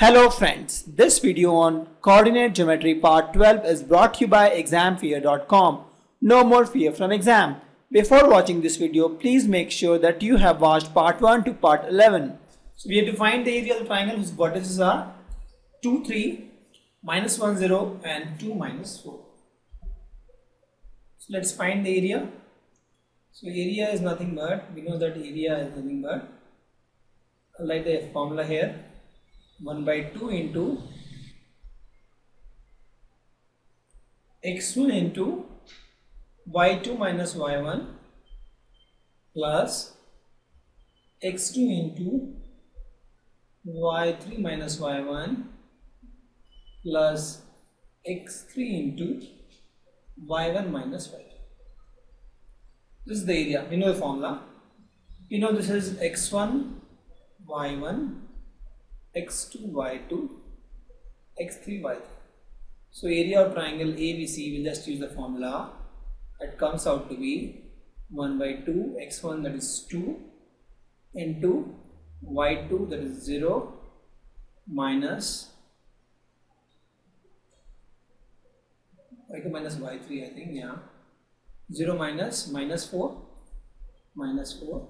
Hello friends, this video on coordinate geometry part 12 is brought to you by examfear.com. No more fear from exam. Before watching this video, please make sure that you have watched part 1 to part 11. So we have to find the area of the triangle whose vertices are 2, 3, minus 1, 0 and 2, minus 4. So let's find the area. So area is nothing but, we know that area is nothing but, write the formula here 1 by 2 into x1 into y2 minus y1 plus x2 into y3 minus y1 plus x3 into y1 minus y2. This is the area. We know the formula. We know this is x1 y1 x2 y2 x3 y3 so area of triangle ABC we'll just use the formula. It comes out to be 1 by 2 x1 that is 2 into y2 that is 0 minus y2 minus y3 I think yeah. 0 minus minus 4 minus 4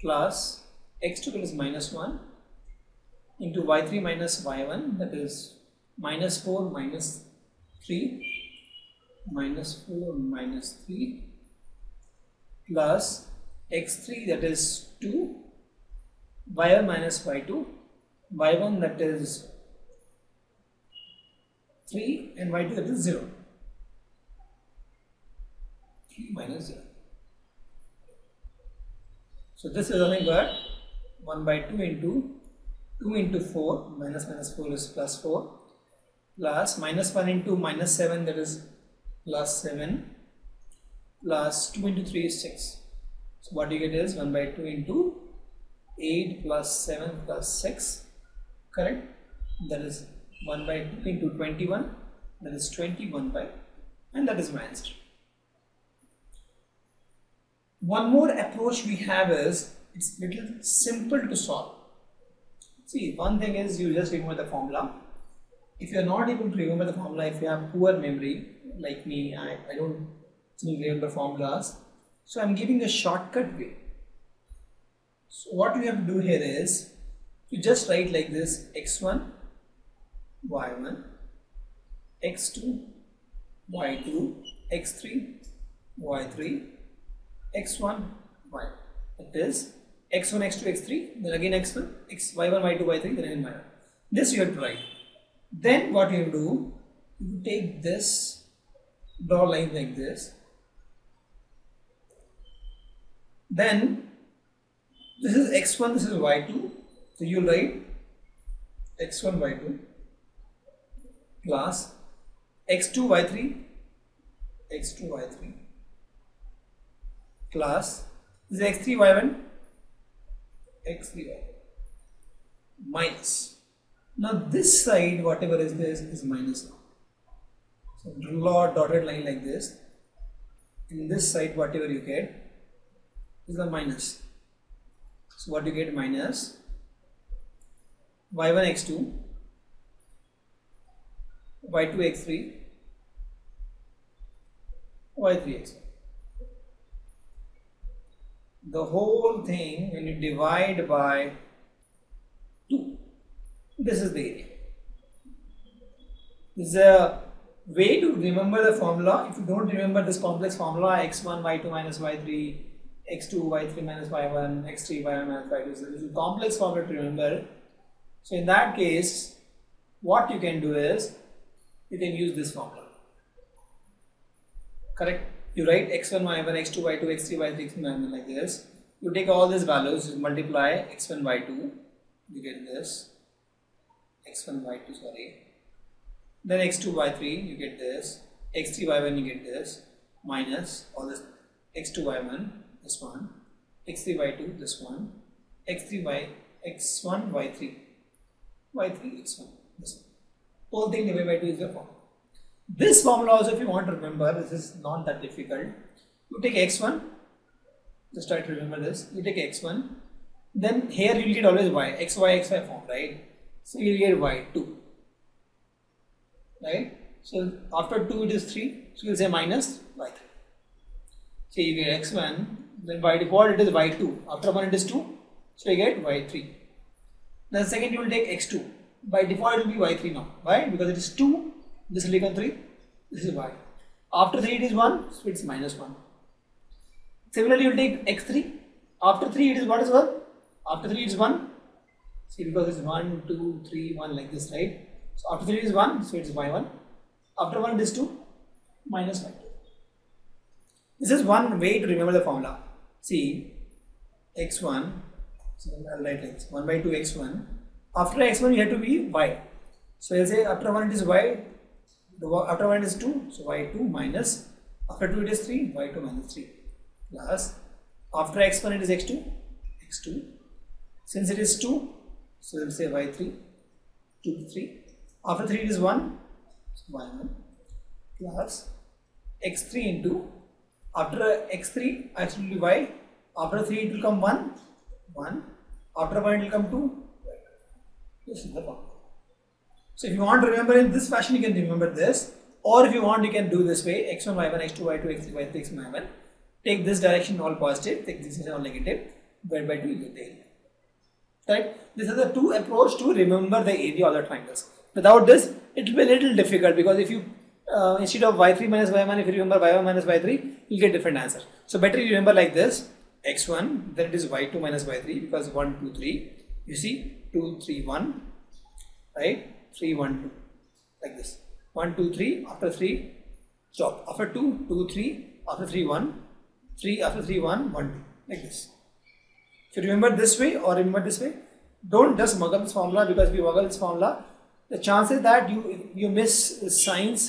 plus x2 is minus 1 into y3 minus y1 that is minus 4 minus 3 minus 4 minus 3 plus x3 that is 2 y1 minus y2 y1 that is 3 and y2 that is 0 3 minus 0 so this is nothing but 1 by 2 into 2 into 4 minus minus 4 is plus 4 plus minus 1 into minus 7 that is plus 7 plus 2 into 3 is 6 so what you get is 1 by 2 into 8 plus 7 plus 6 correct? That is 1 by 2 into 21 that is 21 by and that is my answer one more approach we have is it's little simple to solve See, one thing is you just remember the formula. If you are not able to remember the formula, if you have poor memory, like me, I, I don't remember formulas. So I'm giving a shortcut way. So what you have to do here is, you just write like this, x1, y1, x2, y2, x3, y3, x1, y. It is x1, x2, x3, then again x1, x, y1, y2, y3, then again y1. This you have to write. Then what you do, you take this, draw line like this. Then this is x1, this is y2. So you write x1, y2 plus x2, y3, x2, y3 plus this is x3, y1 x3 minus. Now this side whatever is this is minus now. So draw a dotted line like this. In this side whatever you get is the minus. So what you get minus y1 x2 y2 x3 y3 x1 the whole thing when you divide by 2 this is the area. This is a way to remember the formula. If you don't remember this complex formula x1 y2 minus y3 x2 y3 minus y1 x3 y1 minus y2 so this is a complex formula to remember. So in that case what you can do is you can use this formula. Correct you write x1, y1, x2, y2, x3, y3, x4, like this. You take all these values, multiply x1, y2, you get this, x1, y2, sorry. Then x2, y3, you get this, x3, y1, you get this, minus all this x2, y1, this one, x3, y2, this one, x3, y, x1, y3, y3, x1, this one. Whole thing divided by 2 is the formula. This formula also if you want to remember, this is not that difficult. You take x1, just try to remember this. You take x1, then here you will get always y, xy, xy form, right? So you will get y2. Right? So after 2 it is 3. So you'll say minus y3. So you get x1, then by default it is y2. After 1 it is 2. So you get y3. Then second you will take x2. By default it will be y3 now. Why? Because it is 2. This become 3. This is y. After 3 it is 1. So it's minus 1. Similarly you will take x3. After 3 it is what is 1? After 3 it is 1. See because it's 1, 2, 3, 1 like this, right? So after 3 is 1, so it's y1. After 1 it is 2, minus y2. This is one way to remember the formula. See, x1, so I'll write like this, 1 by 2 x1. After x1 you have to be y. So I'll say after 1 it is y, after 1 is 2, so y2 minus, after 2 it is 3, y2 minus 3 plus, after x1 it is x2, x2. Since it is 2, so we'll say y3, 2 3. After 3 it is 1, so y1 plus x3 into after x3 actually will be y. After 3 it will come 1 1 after 1 it will come 2 this is the formula so if you want to remember in this fashion you can remember this. Or if you want you can do this way x1 y1 x2 y2 x3 y3 x1 y1 take this direction all positive. Take this direction all negative. Divide by 2 you get the area right this is the two approach to remember the area of the triangles. Without this it will be a little difficult because if you uh, instead of y3 minus y1 if you remember y1 minus y3 you'll get different answer. So better you remember like this x1 then it is y2 minus y3 because 1 2 3 you see 2 3 1 right 3 1 2 like this 1 2 3 after 3 stop after 2 2 3 after 3 1 3 after 3 1 1 2 like this if you remember this way or remember this way don't just mug up this formula because you mug up this formula the chances that you you miss the signs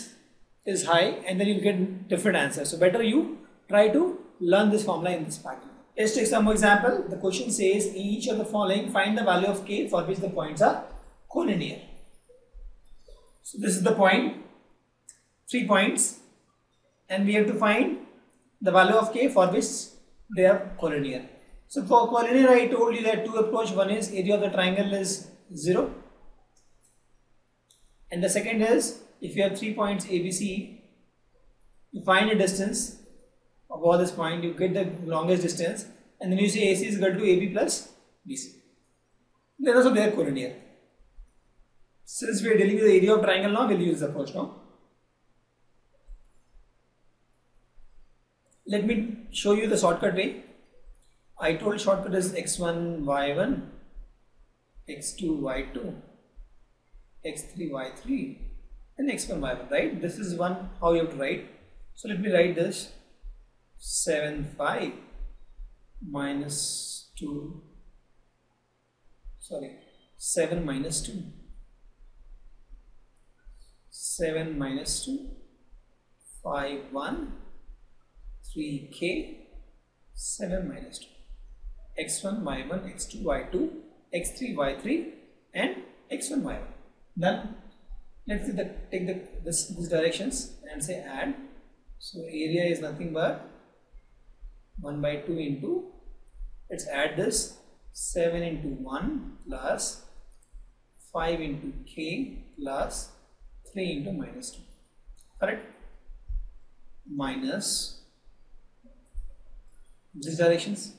is high and then you get different answers. So better you try to learn this formula in this pattern. Let's take some example. The question says each of the following find the value of k for which the points are collinear. So this is the point, three points and we have to find the value of k for which they are collinear. So for collinear I told you that two approach, one is area of the triangle is 0 and the second is if you have three points ABC, you find a distance of all this point, you get the longest distance, and then you say AC is equal to AB plus BC. Then also they are collinear. Since we are dealing with the area of triangle now, we'll use this approach now. Let me show you the shortcut way. I told shortcut is x1, y1, x2, y2, x3, y3 and x1 y1 right this is one how you have to write so let me write this 7 5 minus 2 sorry 7 minus 2 7 minus 2 5 1 3k 7 minus 2 x1 y1 x2 y2 x3 y3 and x1 y1 done. Let's see the, take the this these directions and say add. So area is nothing but 1 by 2 into let's add this 7 into 1 plus 5 into k plus 3 into minus 2 correct minus these directions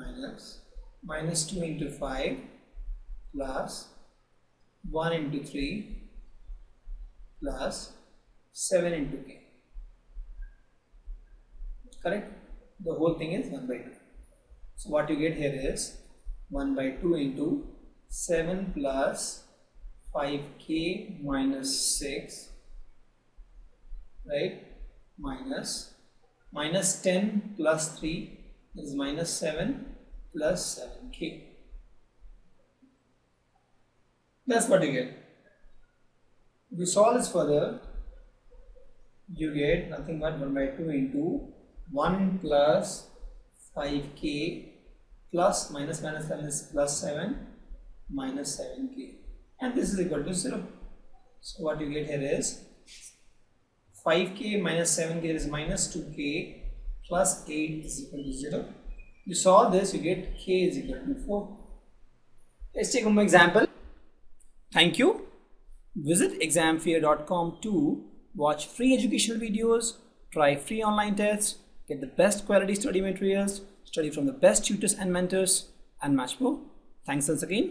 minus minus 2 into 5 plus 1 into 3 plus 7 into k. Correct? The whole thing is 1 by 2. So what you get here is 1 by 2 into 7 plus 5k minus 6 right? Minus minus 10 plus 3 is minus 7 plus 7k that's what you get. If you solve this further, you get nothing but 1 by 2 into 1 plus 5k plus minus minus minus plus 7 minus 7k and this is equal to 0. So what you get here is 5k minus 7k is minus 2k plus 8 is equal to 0. You solve this you get k is equal to 4. Let's take one more example. Thank you. Visit examfear.com to watch free educational videos, try free online tests, get the best quality study materials, study from the best tutors and mentors, and much more. Thanks once again.